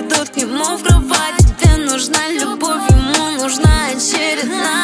идут к нему в кровать тебе нужна любовь, ему нужна очередная